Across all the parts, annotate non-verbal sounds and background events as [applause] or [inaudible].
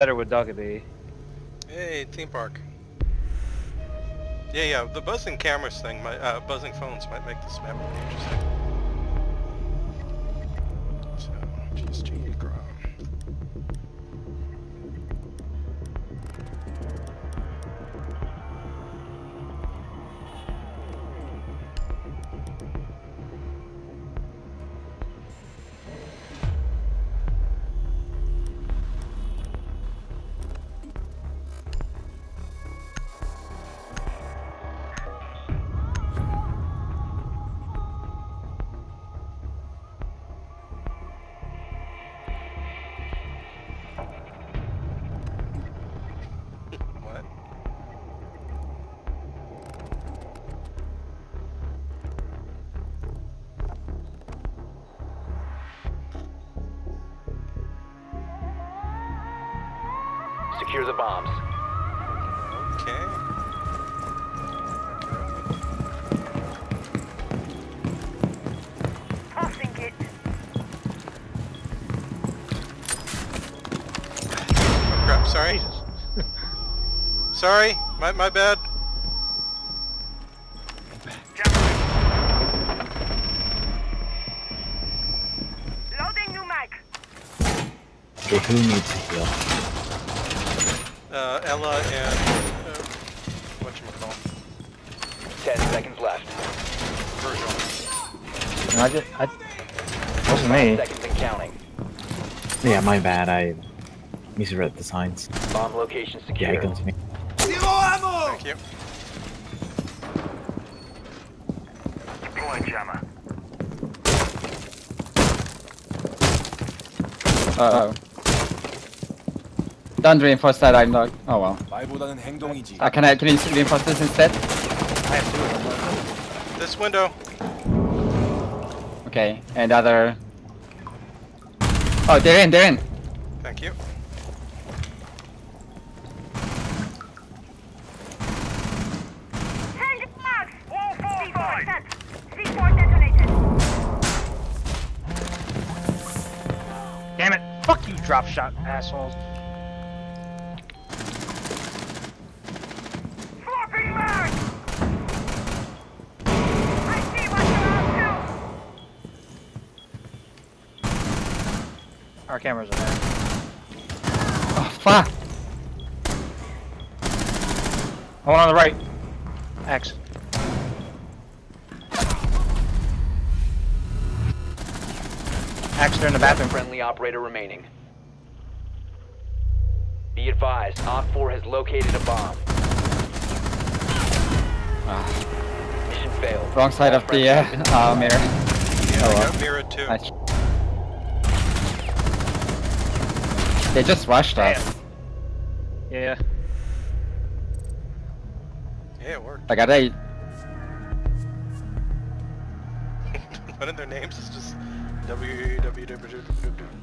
better with Duckity. Hey, theme park. Yeah, yeah, the buzzing cameras thing, might, uh, buzzing phones might make this map really interesting. So, just change. The bombs. Okay. Tossing it. Oh crap, sorry. [laughs] Sorry, my, my bad. Loading new mag. Okay, who needs to heal? Ella and, uh, whatchamacallit, Ten seconds left. Vigil. No, I just, I, wasn't me. Seconds and counting. Yeah, my bad. I misread the signs. Bomb location Yeah, secure. it comes to me. Thank you. Deploying jammer. Uh oh. Don't reinforce that I'm not. Oh well. 말보다는 행동이지. Uh, can I can you reinforce this instead? I have two of them. This window. Okay, and other. Oh, they're in. They're in. Thank you. Change mags. Wall C4 set. C4 detonated. Damn it! Fuck you, drop shot assholes. Our cameras are there. Oh fuck. One on the right. X. X, they're in the bathroom. Friendly operator remaining. Be advised, Op 4 has located a bomb. Ah, Mission failed. wrong side of the uh, friendlies have been uh, mirror. Yeah, Oh, I well. got mirror too. Nice. They just rushed us. Yeah. Yeah, it worked. Like, are they? [laughs] One of their names is just www.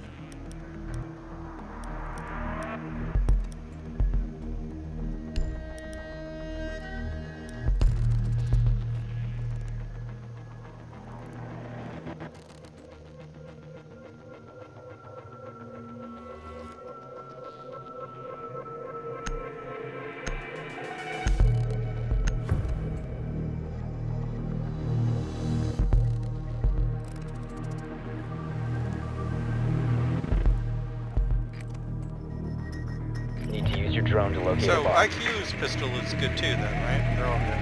Locate So a bomb. IQ's pistol is good too then, right? They're all good.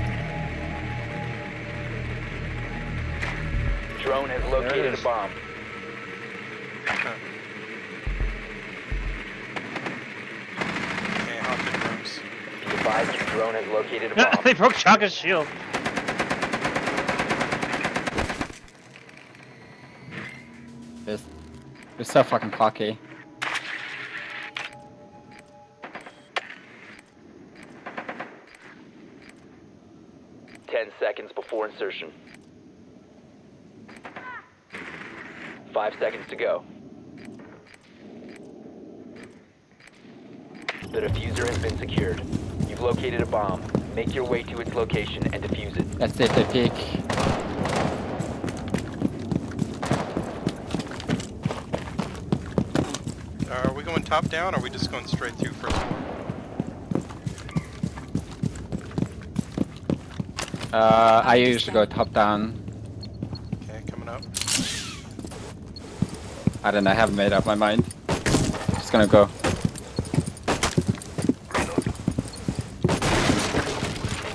Drone has located is. a bomb. Huh. Okay, haunted rooms. Be advised, your drone has located a [laughs] bomb. they broke Chaka's shield. They're, they're so fucking cocky. Five seconds to go. The diffuser has been secured. You've located a bomb. Make your way to its location and defuse it. Let's see if they peek. Uh, are we going top top down, or are we just going straight through first floor? Uh, I usually go top down. Okay, coming up. I don't know, I haven't made up my mind. Just gonna go.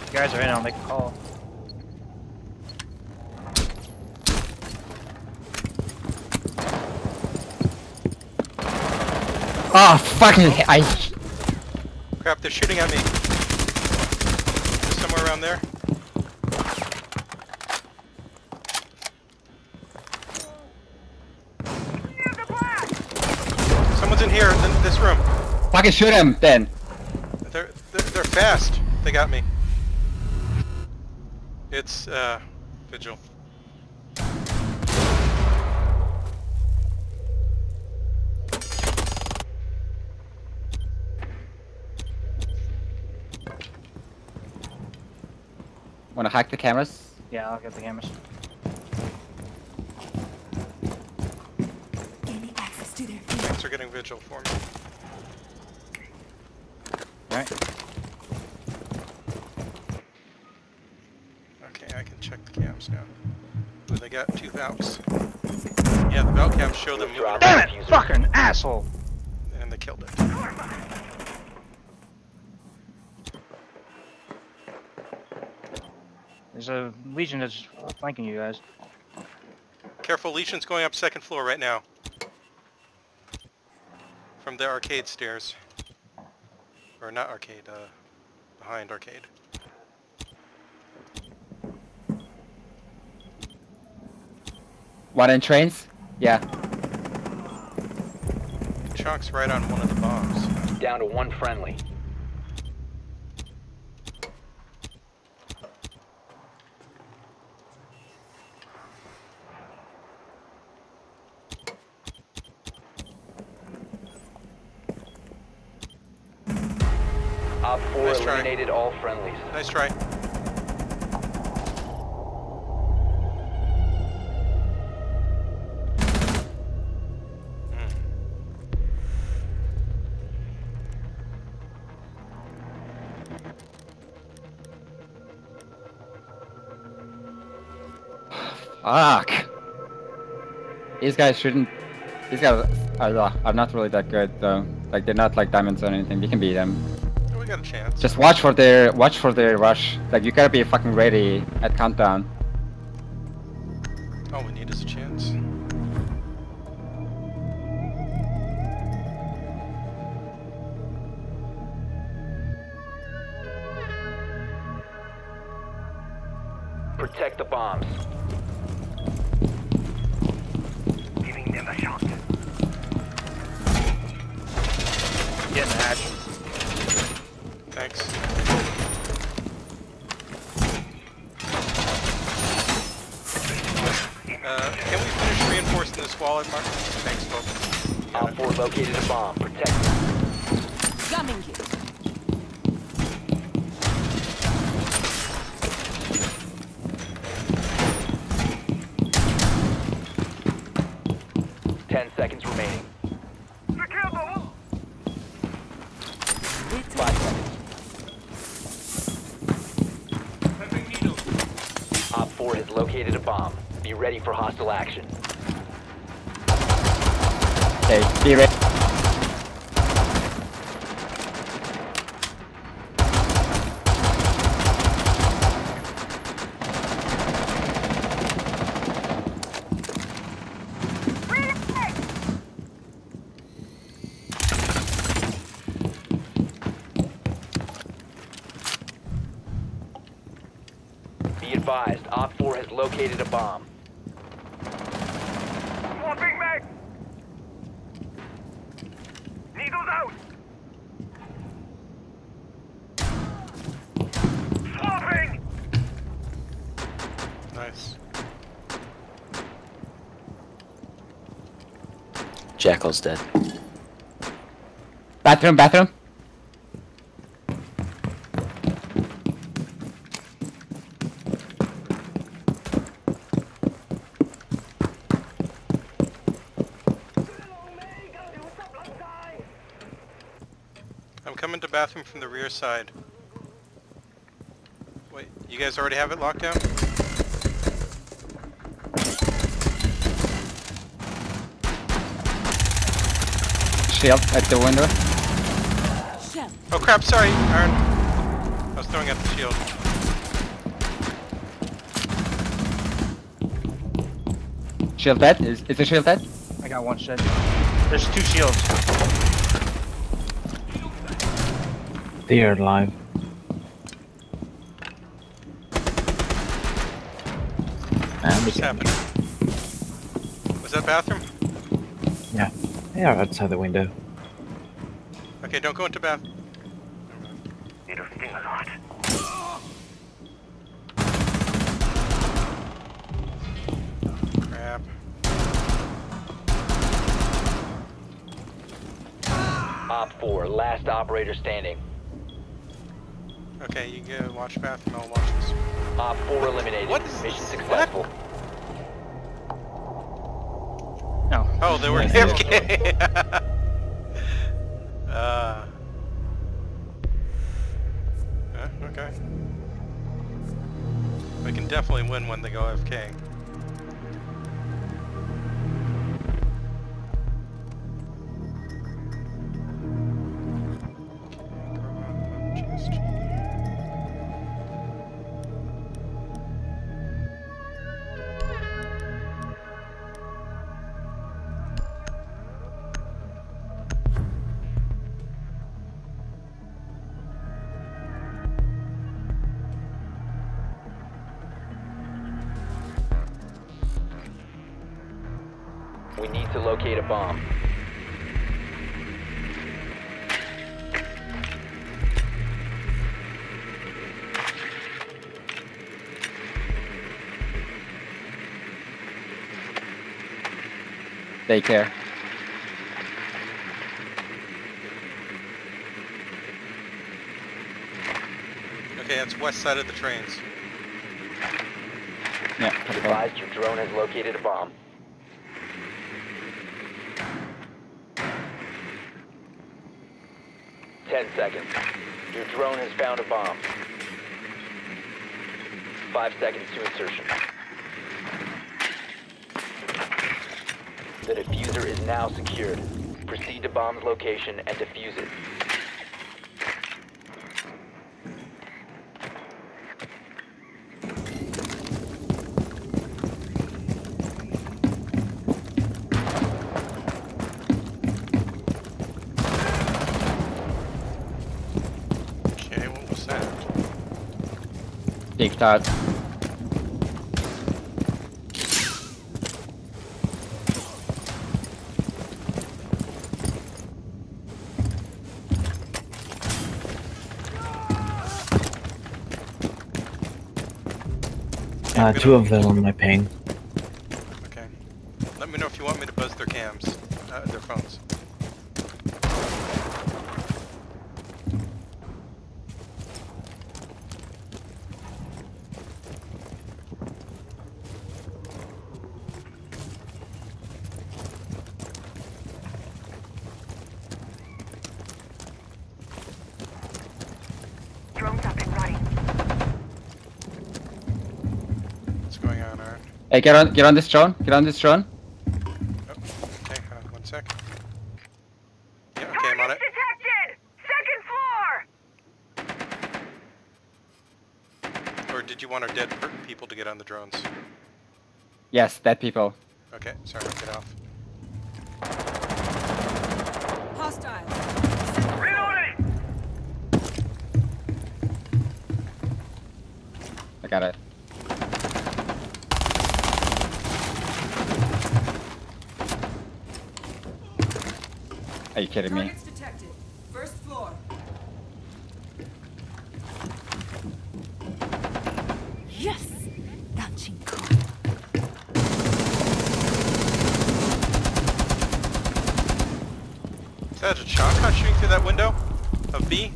You guys are in, I'll make a call. Oh, fucking, I, Crap, they're shooting at me. They're somewhere around there. Someone's in here, in this room. fucking shoot him then. They're, they're, they're fast. They got me. It's, uh, Vigil. Wanna hack the cameras? Yeah, I'll get the cameras. To their Thanks for getting Vigil for me. Alright. Okay, I can check the cams now. Ooh, they got two valves. Yeah, the valve cams show them moving Drop. Damn it! Fucking asshole! and they killed it. There's a Lesion that's flanking you guys. Careful, Lesion's going up second floor right now. From the arcade stairs. Or not arcade, uh, behind arcade. One in trains? Yeah. Chunk's right on one of the bombs. Down to one friendly. Op 4 Nice try. all friendlies. Nice try. Hmm. Fuck. These guys shouldn't. These guys are, are not really that good though. Like they're not like diamonds or anything. We can beat them. We got a chance. Just watch for their watch for their rush. Like you gotta be fucking ready at countdown. All we need is a chance. Protect the bombs. Giving them a shot. Get in the hatch. Thanks. Uh, can we finish reinforcing this wall at Mark? Thanks, folks. Op 4 located a bomb. Protect it. Gumming you. Ten seconds remaining. Secure the wall! Five seconds. Op 4 has located a bomb. Be ready for hostile action. Okay, be ready. Reload! Be advised, Op 4 has located a bomb. Swapping mag! Needles out! Swapping! Nice. Jackal's dead. Bathroom, bathroom. I'm coming to bathroom from the rear side. Wait, you guys already have it locked down? Shield at the window. Shell. Oh crap, sorry, Aaron. I was throwing at the shield. Shield dead. Is, is the shield dead? I got one shield. There's two shields. They are alive. And we What's can, happening? Was that bathroom? yeah, they are outside the window. Okay, don't go into bath. Need a thing a lot. Crap. Op 4, last operator standing. Okay, you go watch bathroom, I'll watch this. Op 4 eliminated. what is Mission this? successful. No. Oh, they were Yes. [laughs] AFK! [laughs] uh... okay. We can definitely win when they go AFK. We need to locate a bomb. Daycare. Okay, that's west side of the trains. Yeah. Advised your drone has located a bomb. Ten seconds. Your drone has found a bomb. Five seconds to insertion. The diffuser is now secured. Proceed to bomb's location and defuse it. Okay, what was that? Peeked out. Uh, two of them on my ping. Okay. Let me know if you want me to buzz their cams, uh, their phones. Drones up and running. What's going on, Aaron? Hey, get on, get on this drone. Get on this drone. Oh, okay, uh, one sec. Yeah, okay, I'm on it. Detected! Second floor! Or did you want our dead people to get on the drones? Yes, dead people. Okay, sorry, I'll get off. Hostiles. Reloading! I got it. Are you kidding me? Targets detected. First floor. Yes! Danchinko. Is that a shotgun shooting through that window? Of B?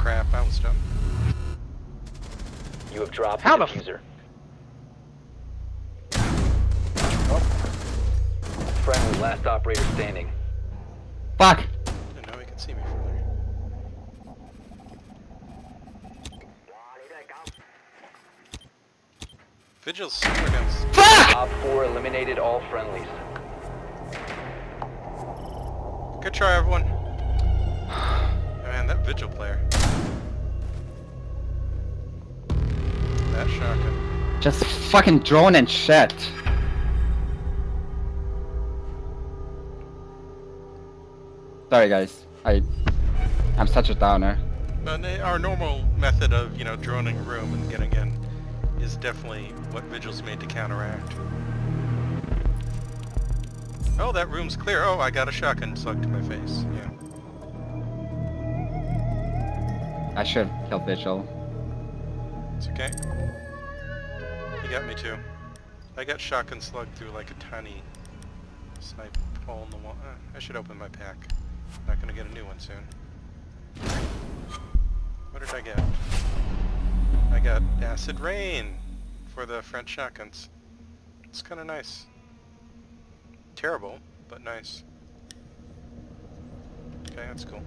Crap, I was done. You have dropped How the the f- diffuser. Friendly, last operator standing. Fuck! And now he can see me from there. Vigil's super guns. Fuck! Op 4 eliminated all friendlies. Good try, everyone. [sighs] Man, that Vigil player. That shotgun. Just fucking drone and shit. Sorry guys, I... I'm such a downer. But our normal method of, you know, droning a room and getting in is definitely what Vigil's made to counteract. Oh, that room's clear. Oh, I got a shotgun slugged to my face. Yeah. I should have killed Vigil. It's okay. He got me too. I got shotgun slugged through like a tiny snipe hole in the wall. Uh, I should open my pack. Not gonna get a new one soon. What did I get? I got acid rain for the French shotguns. It's kind of nice. Terrible, but nice. Okay, that's cool.